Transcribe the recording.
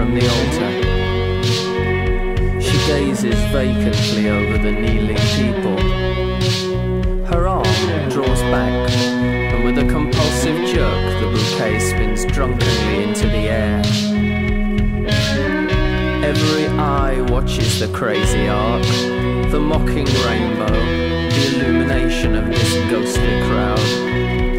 from the altar. She gazes vacantly over the kneeling people. Her arm draws back, and with a compulsive jerk, the bouquet spins drunkenly into the air. Every eye watches the crazy arc, the mocking rainbow, the illumination of this ghostly crowd.